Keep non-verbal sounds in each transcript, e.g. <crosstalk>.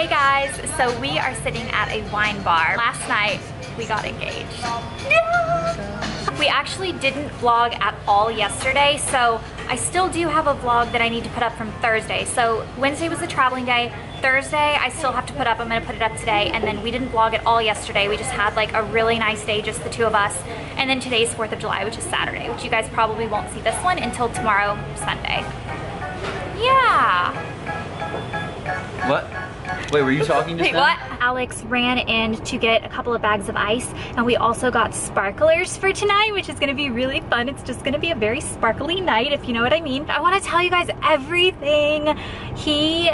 Hey guys, so we are sitting at a wine bar. Last night, we got engaged. We actually didn't vlog at all yesterday, so I still do have a vlog that I need to put up from Thursday. So Wednesday was the traveling day. Thursday, I still have to put up. I'm gonna put it up today. And then we didn't vlog at all yesterday. We just had like a really nice day, just the two of us. And then today's 4th of July, which is Saturday, which you guys probably won't see this one until tomorrow, Sunday. Yeah. What? Wait, were you talking just Wait, now? what? Alex ran in to get a couple of bags of ice and we also got sparklers for tonight, which is gonna be really fun. It's just gonna be a very sparkly night, if you know what I mean. I wanna tell you guys everything he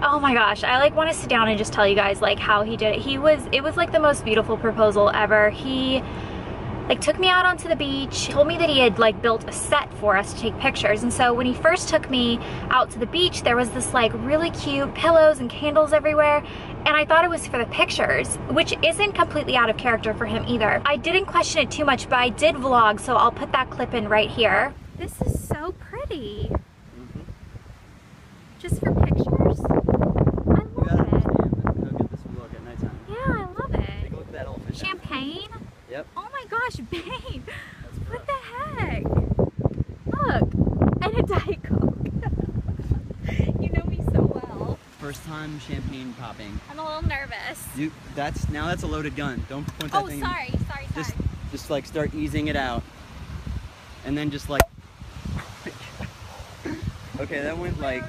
oh my gosh i like want to sit down and just tell you guys like how he did it he was it was like the most beautiful proposal ever he like took me out onto the beach, told me that he had like built a set for us to take pictures. And so when he first took me out to the beach, there was this like really cute pillows and candles everywhere. And I thought it was for the pictures, which isn't completely out of character for him either. I didn't question it too much, but I did vlog, so I'll put that clip in right here. This is so pretty. Mhm. Just for pictures. I You gotta love it. understand that they'll get this look at nighttime. Yeah, I love Take it. a look at that elephant. Champagne? Yep. Oh my gosh, <laughs> babe. What the heck? Look, and a Diet Coke. <laughs> you know me so well. First time champagne popping. I'm a little nervous. You that's now that's a loaded gun. Don't point that Oh, thing. Oh, sorry, sorry, sorry. Just just like start easing it out. And then just like <laughs> Okay, that went like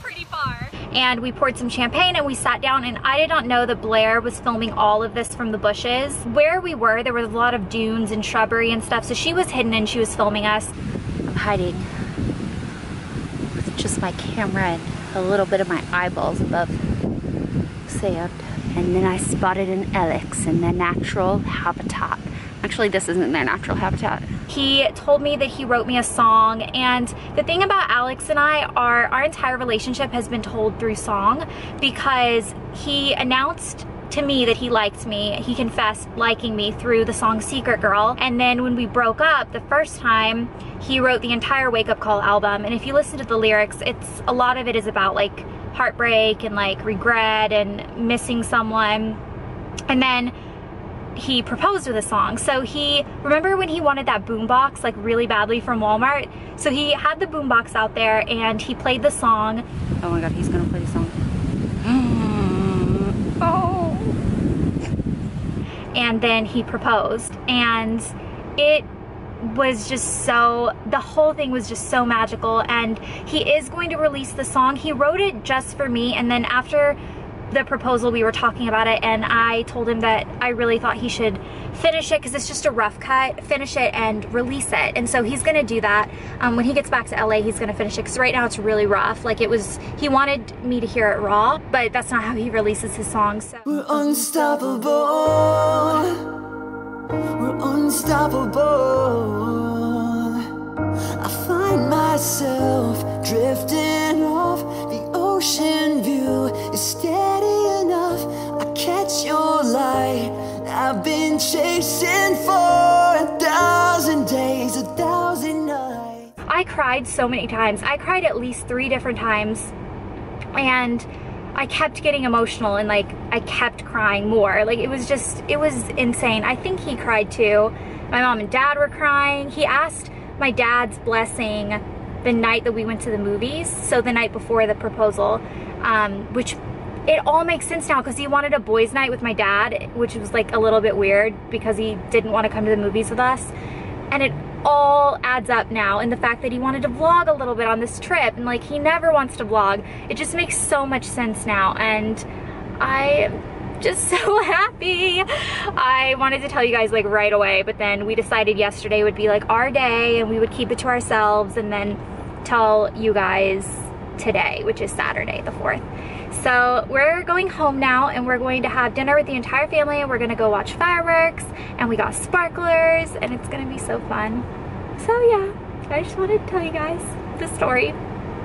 pretty far. And we poured some champagne and we sat down and I did not know that Blair was filming all of this from the bushes. Where we were, there was a lot of dunes and shrubbery and stuff, so she was hidden and she was filming us. I'm hiding with just my camera and a little bit of my eyeballs above sand. And then I spotted an Alex in their natural habitat. Actually, this isn't their natural habitat. He told me that he wrote me a song and the thing about Alex and I are our entire relationship has been told through song because he announced to me that he liked me. He confessed liking me through the song Secret Girl. And then when we broke up the first time, he wrote the entire Wake Up Call album. And if you listen to the lyrics, it's a lot of it is about like heartbreak and like regret and missing someone. And then he proposed with a song. So he, remember when he wanted that boombox like really badly from Walmart? So he had the boombox out there and he played the song. Oh my god, he's gonna play the song. <gasps> Oh. And then he proposed and it was just so the whole thing was just so magical and he is going to release the song he wrote it just for me and then after the proposal we were talking about it and I told him that I really thought he should finish it because it's just a rough cut finish it and release it and so he's gonna do that um, when he gets back to LA he's gonna finish it because right now it's really rough like it was he wanted me to hear it raw but that's not how he releases his songs so We're unstoppable. We're unstoppable. I find myself drifting off. The ocean I've been chasing for a thousand days, a thousand nights. I cried so many times. I cried at least three different times. And I kept getting emotional and like I kept crying more. Like it was just, it was insane. I think he cried too. My mom and dad were crying. He asked my dad's blessing the night that we went to the movies. So the night before the proposal, um, which it all makes sense now because he wanted a boys' night with my dad, which was like a little bit weird because he didn't want to come to the movies with us. And it all adds up now. And the fact that he wanted to vlog a little bit on this trip and like he never wants to vlog, it just makes so much sense now. And I am just <laughs> so happy. I wanted to tell you guys like right away, but then we decided yesterday would be like our day and we would keep it to ourselves and then tell you guys today, which is Saturday the 4th. So we're going home now and we're going to have dinner with the entire family and we're gonna go watch fireworks and we got sparklers and it's gonna be so fun. So yeah, I just wanted to tell you guys the story.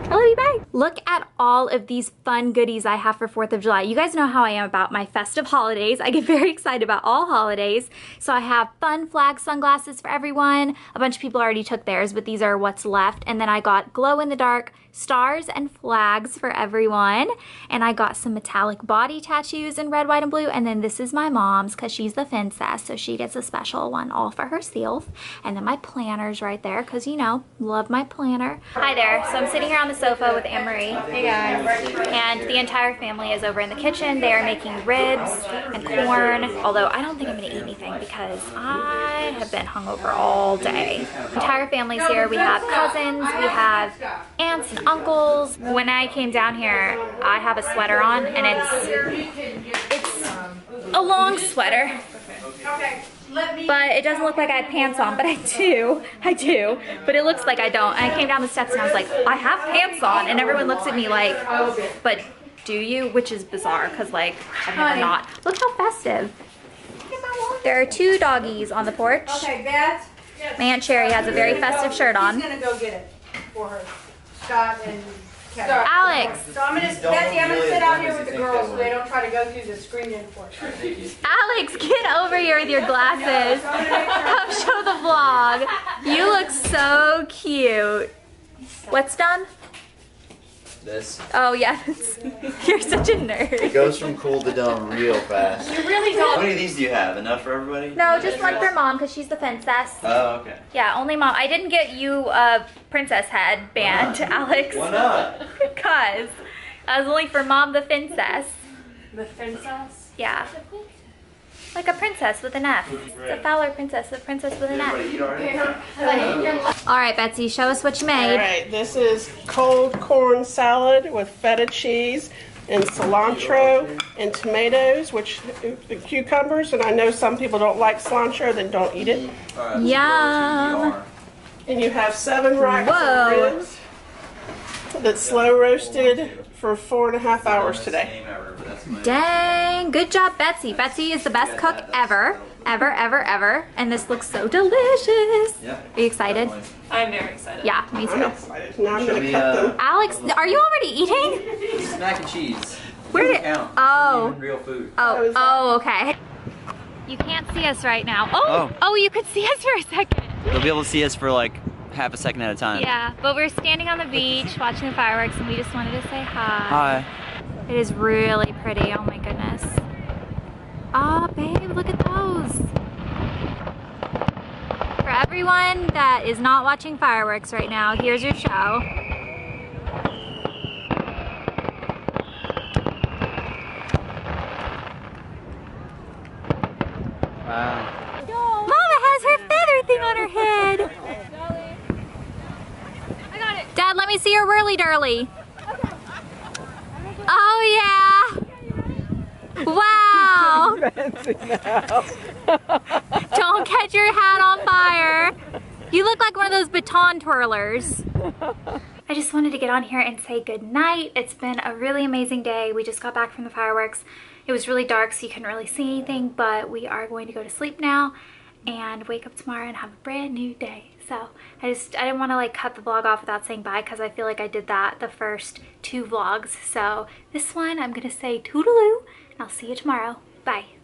I love you, bye. Look at all of these fun goodies I have for 4th of July. You guys know how I am about my festive holidays. I get very <laughs> excited about all holidays. So I have fun flag sunglasses for everyone. A bunch of people already took theirs, but these are what's left. And then I got glow in the dark stars and flags for everyone. And I got some metallic body tattoos in red, white, and blue. And then this is my mom's because she's the princess. So she gets a special one all for herself. And then my planner's right there because, you know, love my planner. Hi there. So I'm sitting here on the sofa with Anne-Marie. Hey guys. And the entire family is over in the kitchen. They are making ribs and corn. Although I don't think I'm going to eat anything because I have been hungover all day. Entire family's here. We have cousins, we have aunts uncles. When I came down here, I have a sweater on and it's it's a long sweater. But it doesn't look like I have pants on, but I do. I do. But it looks like I don't. And I came down the steps and I was like, I have pants on. And everyone looks at me like, but do you? Which is bizarre because like, I've never not. Look how festive. There are two doggies on the porch. Okay, Beth. My Aunt Cherry has a very festive shirt on. He's gonna go get it for her. Scott and Kevin. Alex, So I'm gonna, Betsy, I'm gonna sit out here with the girls so they don't try to go through the screening portion. Alex, get over here with your <laughs> glasses. <laughs> Come show the vlog. You look so cute. What's done? This. Oh, yes. <laughs> You're such a nerd. It goes from cool to dumb real fast. You really don't. How many of these do you have? Enough for everybody? No, just one for mom because she's the princess. Oh, okay. Yeah, only mom. I didn't get you a princess head band, Alex. Why not? <laughs> Because I was only for mom the princess. The princess? Yeah. Like a princess with an F. It's a Fowler princess, a princess with an F. Everybody eat already? <laughs> All right, Betsy, show us what you made. right, this is cold corn salad with feta cheese and cilantro and tomatoes, which cucumbers. And I know some people don't like cilantro, then don't eat it. Alright, Yum. And you have seven racks Whoa. of ribs that's slow roasted for four and a half hours today. Name ever, but that's my- Dang, good job, Betsy. Betsy is the best cook ever, ever, ever, ever. And this looks so delicious. Yeah. Are you excited? I'm very excited. Yeah, me too. Now I'm gonna cut them. uh, Alex, are you already eating? This mac and cheese. Where Doesn't did- oh. Real food. Oh, oh, okay. You can't see us right now. Oh, oh, Oh. you could see us for a second. You'll be able to see us for like half a second at a time. Yeah, but we're standing on the beach watching the fireworks and we just wanted to say hi. Hi. It is really pretty, oh my goodness. Oh, babe, look at those. For everyone that is not watching fireworks right now, here's your show. Wow. Mama has her feather thing on her head. Dad, let me see your whirly durly. Oh yeah. Wow. Don't catch your hat on fire. You look like one of those baton twirlers. I just wanted to get on here and say good night. It's been a really amazing day. We just got back from the fireworks. It was really dark so you couldn't really see anything, but we are going to go to sleep now and wake up tomorrow and have a brand new day. So I just, I didn't want to like cut the vlog off without saying bye because I feel like I did that the first two vlogs. So this one I'm going to say toodaloo and I'll see you tomorrow. Bye.